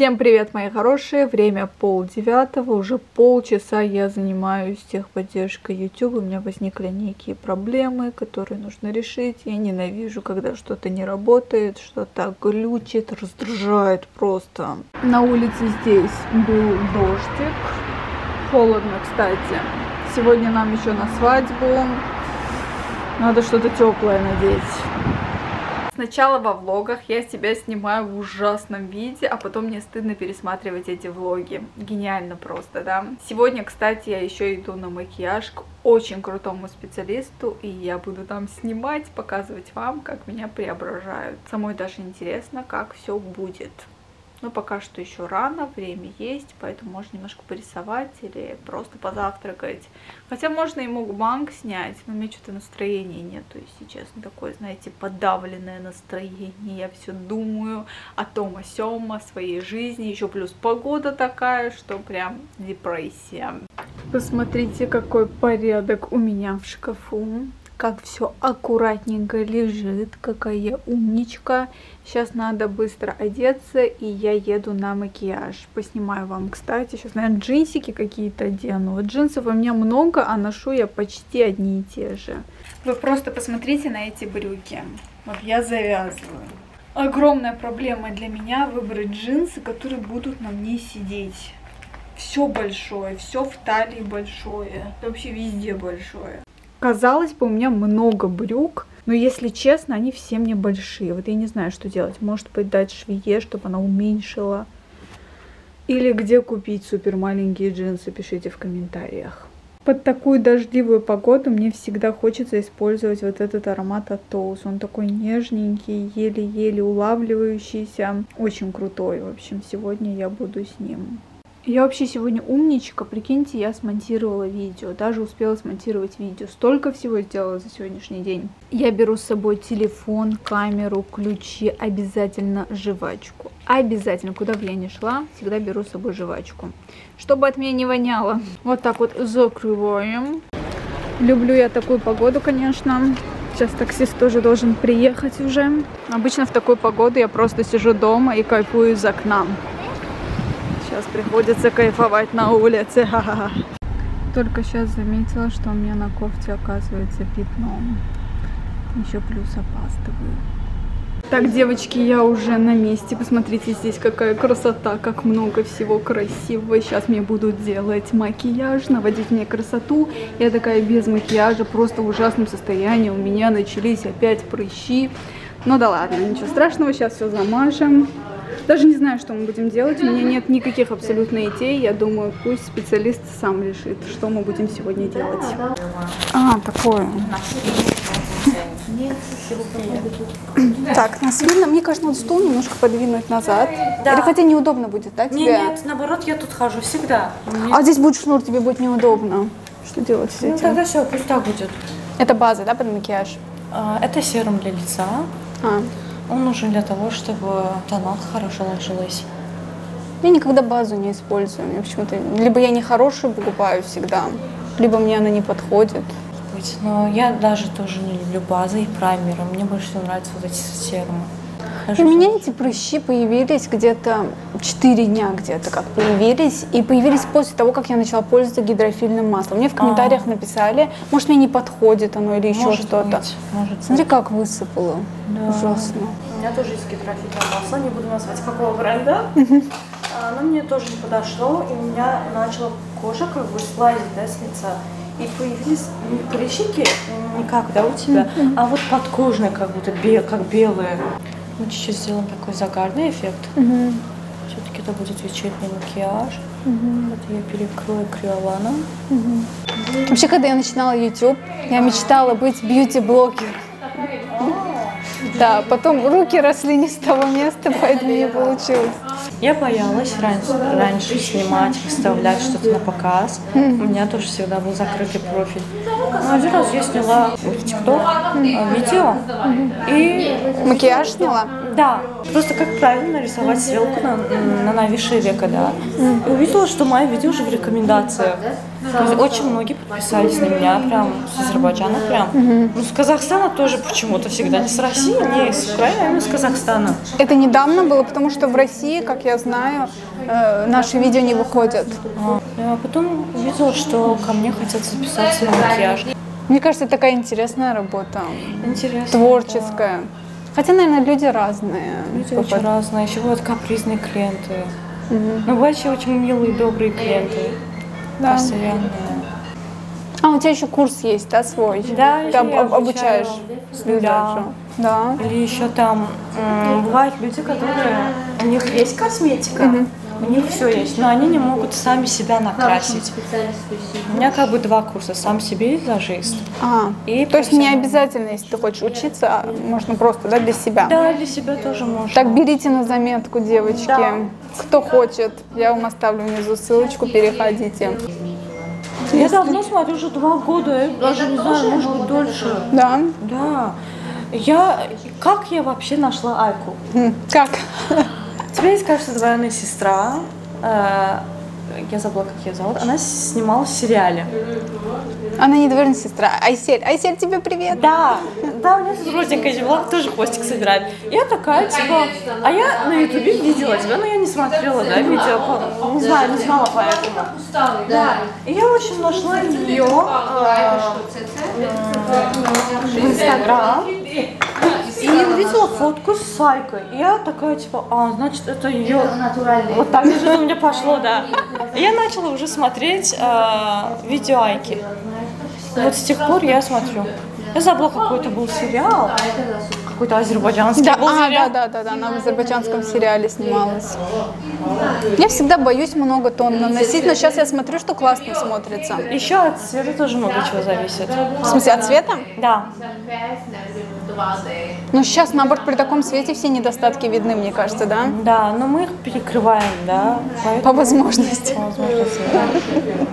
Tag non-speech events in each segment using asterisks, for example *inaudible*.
Всем привет, мои хорошие! Время пол девятого, уже полчаса я занимаюсь техподдержкой YouTube. У меня возникли некие проблемы, которые нужно решить. Я ненавижу, когда что-то не работает, что-то глючит, раздражает просто. На улице здесь был дождик. Холодно, кстати. Сегодня нам еще на свадьбу. Надо что-то теплое надеть. Сначала во влогах я себя снимаю в ужасном виде, а потом мне стыдно пересматривать эти влоги. Гениально просто, да? Сегодня, кстати, я еще иду на макияж к очень крутому специалисту, и я буду там снимать, показывать вам, как меня преображают. Самой даже интересно, как все будет. Но пока что еще рано, время есть, поэтому можно немножко порисовать или просто позавтракать. Хотя можно и мукбанг снять, но у меня что-то настроения нету, если честно. Такое, знаете, подавленное настроение. Я все думаю о том, о сём, о своей жизни. Еще плюс погода такая, что прям депрессия. Посмотрите, какой порядок у меня в шкафу как все аккуратненько лежит, какая умничка. Сейчас надо быстро одеться, и я еду на макияж. Поснимаю вам, кстати, сейчас, наверное, джинсики какие-то одену. Вот джинсов у меня много, а ношу я почти одни и те же. Вы просто посмотрите на эти брюки. Вот я завязываю. Огромная проблема для меня выбрать джинсы, которые будут на мне сидеть. Все большое, все в талии большое, вообще везде большое. Казалось бы, у меня много брюк, но если честно, они все мне большие. Вот я не знаю, что делать. Может быть, дать швее, чтобы она уменьшила. Или где купить супер маленькие джинсы, пишите в комментариях. Под такую дождливую погоду мне всегда хочется использовать вот этот аромат от Тоус. Он такой нежненький, еле-еле улавливающийся. Очень крутой. В общем, сегодня я буду с ним. Я вообще сегодня умничка, прикиньте, я смонтировала видео, даже успела смонтировать видео. Столько всего сделала за сегодняшний день. Я беру с собой телефон, камеру, ключи, обязательно жвачку. Обязательно, куда бы я ни шла, всегда беру с собой жвачку. Чтобы от меня не воняло. Вот так вот закрываем. Люблю я такую погоду, конечно. Сейчас таксист тоже должен приехать уже. Обычно в такую погоду я просто сижу дома и кайфую из окна. Сейчас приходится кайфовать на улице. *laughs* Только сейчас заметила, что у меня на кофте оказывается пятно. Еще плюс опаздываю. Так, девочки, я уже на месте. Посмотрите, здесь какая красота, как много всего красивого. Сейчас мне будут делать макияж, наводить мне красоту. Я такая без макияжа, просто в ужасном состоянии. У меня начались опять прыщи. Ну да ладно, ничего страшного, сейчас все замажем. Даже не знаю, что мы будем делать. У меня нет никаких абсолютно идей. Я думаю, пусть специалист сам решит, что мы будем сегодня делать. А, такое. Так, нас видно. Мне кажется, надо стул немножко подвинуть назад. Да. Или хотя неудобно будет, да, тебе? Нет, нет, наоборот, я тут хожу всегда. Мне... А здесь будет шнур, тебе будет неудобно. Что делать с ну, этим? Ну, тогда все, пусть так будет. Это база, да, под макияж? А, это серум для лица. А. Он нужен для того, чтобы тонал хорошо ложилась. Я никогда базу не использую. Мне почему-то либо я не хорошую покупаю всегда, либо мне она не подходит. Но я даже тоже не люблю базы и праймеры. Мне больше всего нравятся вот эти серумы. У меня эти прыщи появились где-то 4 дня где-то как появились. И появились после того, как я начала пользоваться гидрофильным маслом. Мне в комментариях а. написали, может мне не подходит оно или еще что-то. Смотри, как высыпало. Да. Ужасно. У меня тоже есть гидрофильное масло, не буду назвать какого бренда. Оно мне тоже не подошло, и у меня начала кожа как бы слазить да, с лица. И появились прыщики, не как, да, у тебя, а вот подкожные, как будто бел, как белые. Мы чуть-чуть сделаем такой загарный эффект. Угу. Все-таки это будет вечерний макияж. Угу. Это я перекрою криоланом. Угу. Вообще, когда я начинала YouTube, я мечтала быть бьюти-блогером. Да, потом руки росли не с того места, поэтому не получилось. Я боялась раньше, раньше снимать, выставлять что-то на показ. Mm-hmm. У меня тоже всегда был закрытый профиль. Но один раз я сняла в ТикТок mm-hmm. видео. Mm-hmm. И... Макияж сняла? Да, просто как правильно рисовать стрелку на, на нависшее века, да. И увидела, что мое видео уже в рекомендациях. То есть очень многие подписались на меня, прям с Азербайджана прям. Ну, с Казахстана тоже почему-то всегда. Не с России, не с Украины, а именно с Казахстана. Это недавно было, потому что в России, как я знаю, э, наши видео не выходят. А, а потом увидела, что ко мне хотят записаться на макияж. Мне кажется, такая интересная работа. Интересно. Творческая. Хотя, наверное, люди разные. Люди очень разные. Еще бывают капризные клиенты. Но бывают еще очень милые, добрые клиенты. Да. Постоянные. А, у тебя еще курс есть, да, свой? Да, Ты об- об- обучаешь людей же. Да. Или еще там бывают люди, которые у них есть косметика, у них все есть, но они не могут сами себя накрасить. У меня как бы два курса: сам себе визажист. А, И то есть не обязательно, если ты хочешь учиться, а можно просто, да, для себя. Да, для себя тоже можно. Так берите на заметку, девочки. Да. Кто хочет, я вам оставлю внизу ссылочку, переходите. Я давно смотрю, уже два года, я даже не знаю, может быть дольше. Да? Да. Я как я вообще нашла Айку? М, Как? Тебя есть, кажется, двоюродная сестра. э, Я забыла, как ее зовут. Она снималась в сериале. Она не двоюродная сестра. Айсель, Айсель, тебе привет. Да, да, у меня тут родненькая девчонка тоже хвостик собирает. Я такая, типа, а я на ютубе видела тебя, но я не смотрела, да, видео, по- не знаю, не знала поэтому. Да. И я, в общем, нашла ее в Инстаграм и увидела фотку с Сайкой. И я такая, типа, а, значит, это ее... Вот так же у меня пошло, да. *laughs* Я начала уже смотреть э, видео Айки. Вот с тех пор я смотрю. Я забыла, какой это был сериал. Какой-то азербайджанский Да, был а, да, сериал. да, да, да, она в азербайджанском сериале снималась. Я всегда боюсь много тон наносить, но сейчас я смотрю, что классно смотрится. Еще от цвета тоже много чего зависит. В смысле, от цвета? Да. Ну, сейчас, наоборот, при таком свете все недостатки видны, мне кажется, да? Да, но мы их перекрываем, да. По Поэтому, возможности. по возможности, да.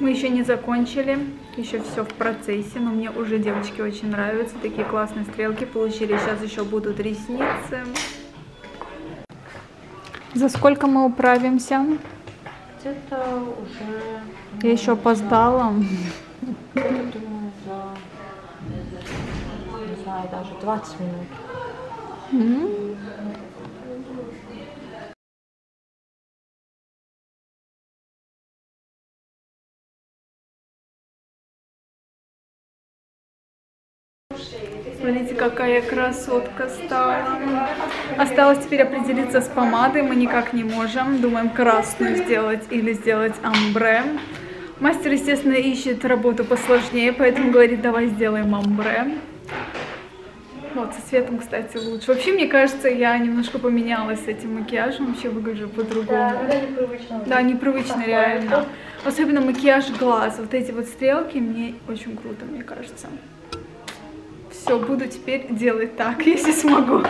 Мы еще не закончили, еще все в процессе, но мне уже девочки очень нравятся. Такие классные стрелки получили. Сейчас еще будут ресницы. За сколько мы управимся? Где-то уже, Я еще опоздала. Знаю, даже 20 минут. Смотрите, какая красотка стала. Осталось теперь определиться с помадой. Мы никак не можем. Думаем, красную сделать или сделать амбре. Мастер, естественно, ищет работу посложнее, поэтому говорит, давай сделаем амбре. Вот, со цветом, кстати, лучше. Вообще, мне кажется, я немножко поменялась с этим макияжем. Вообще выгляжу по-другому. непривычно. Да, непривычно реально. Особенно макияж глаз. Вот эти вот стрелки мне очень круто, мне кажется. Все, буду теперь делать так, *laughs* если смогу.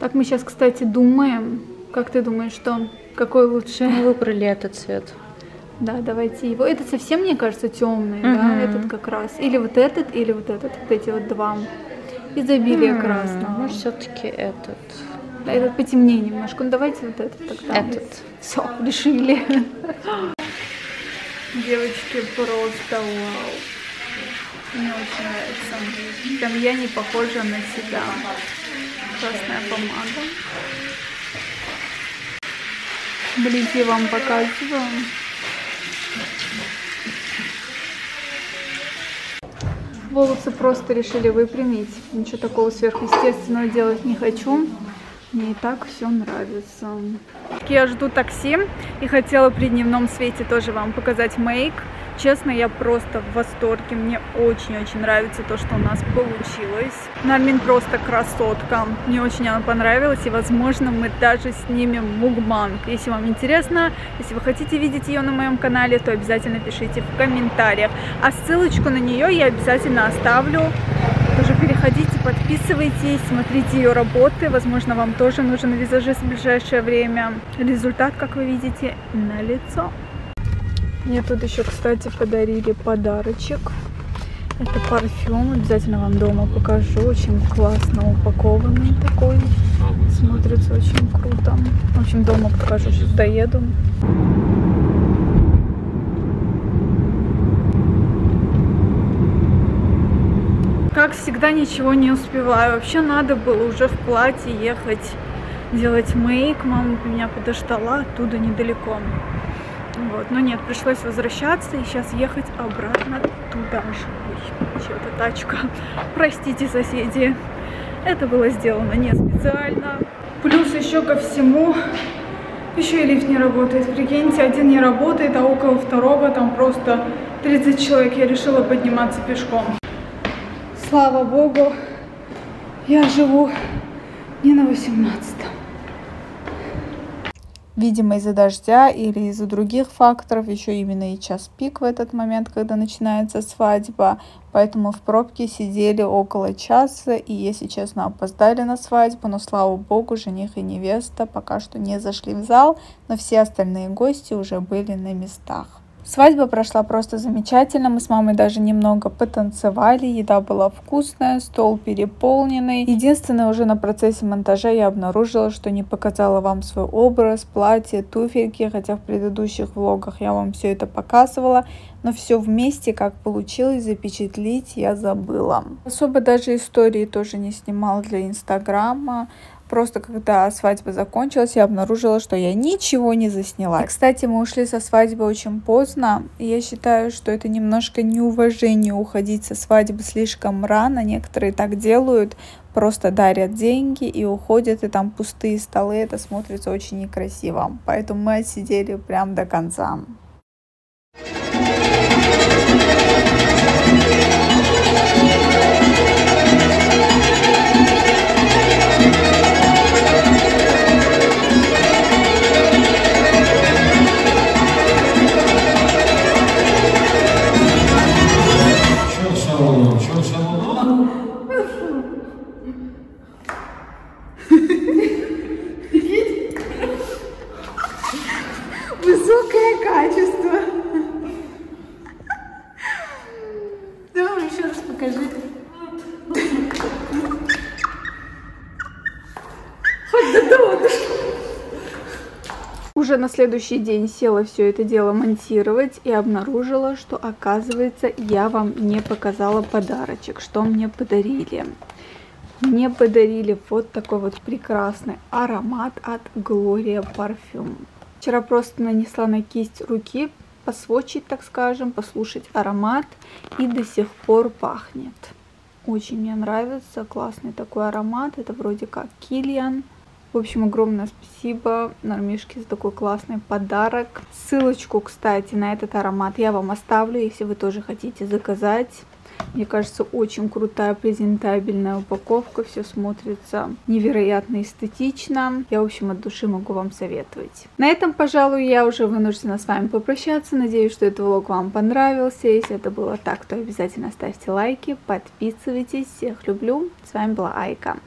Так, мы сейчас, кстати, думаем. Как ты думаешь, что? Какой лучше? Мы выбрали этот цвет. Да, давайте его. Этот совсем, мне кажется, темный, да? Мгм. Этот как раз. Или вот этот, или вот этот. Вот эти вот два. Изобилие красного. Может, все-таки этот. Да, этот потемнее немножко. Ну, давайте вот этот тогда. Этот. Все, решили. Девочки, просто вау. Мне очень нравится. Прям я не похожа на себя. Красная помада. Вблизи вам показываю. Волосы просто решили выпрямить. Ничего такого сверхъестественного делать не хочу. Мне и так все нравится. Я жду такси и хотела при дневном свете тоже вам показать мейк. Честно, я просто в восторге. Мне очень-очень нравится то, что у нас получилось. Нармин просто красотка. Мне очень она понравилась. И, возможно, мы даже снимем мугманг. Если вам интересно, если вы хотите видеть ее на моем канале, то обязательно пишите в комментариях. А ссылочку на нее я обязательно оставлю. Тоже переходите, подписывайтесь, смотрите ее работы. Возможно, вам тоже нужен визажист в ближайшее время. Результат, как вы видите, на лицо. Мне тут еще, кстати, подарили подарочек. Это парфюм, обязательно вам дома покажу. Очень классно упакованный такой. Смотрится очень круто. В общем, дома покажу, сейчас доеду. Как всегда, ничего не успеваю. Вообще надо было уже в платье ехать делать мейк. Мама меня подождала, оттуда недалеко. Вот. Но нет, пришлось возвращаться и сейчас ехать обратно туда же. Чья-то тачка. Простите, соседи. Это было сделано не специально. Плюс еще ко всему, еще и лифт не работает. Прикиньте, один не работает, а около второго там просто 30 человек. Я решила подниматься пешком. Слава богу, я живу не на 18 Видимо, из-за дождя или из-за других факторов, еще именно и час пик в этот момент, когда начинается свадьба. Поэтому в пробке сидели около часа и, если честно, опоздали на свадьбу. Но, слава богу, жених и невеста пока что не зашли в зал, но все остальные гости уже были на местах. Свадьба прошла просто замечательно, мы с мамой даже немного потанцевали, еда была вкусная, стол переполненный. Единственное, уже на процессе монтажа я обнаружила, что не показала вам свой образ, платье, туфельки, хотя в предыдущих влогах я вам все это показывала, но все вместе, как получилось запечатлить, я забыла. Особо даже истории тоже не снимала для инстаграма, Просто когда свадьба закончилась, я обнаружила, что я ничего не засняла. И, кстати, мы ушли со свадьбы очень поздно. Я считаю, что это немножко неуважение уходить со свадьбы слишком рано. Некоторые так делают, просто дарят деньги и уходят, и там пустые столы. Это смотрится очень некрасиво. Поэтому мы отсидели прям до конца. Уже на следующий день села все это дело монтировать и обнаружила, что оказывается я вам не показала подарочек, что мне подарили. Мне подарили вот такой вот прекрасный аромат от Gloria Parfum. Вчера просто нанесла на кисть руки, посвочить, так скажем, послушать аромат и до сих пор пахнет. Очень мне нравится, классный такой аромат, это вроде как Киллиан. В общем, огромное спасибо Нормишке за такой классный подарок. Ссылочку, кстати, на этот аромат я вам оставлю, если вы тоже хотите заказать. Мне кажется, очень крутая презентабельная упаковка. Все смотрится невероятно эстетично. Я, в общем, от души могу вам советовать. На этом, пожалуй, я уже вынуждена с вами попрощаться. Надеюсь, что этот влог вам понравился. Если это было так, то обязательно ставьте лайки, подписывайтесь. Всех люблю. С вами была Айка.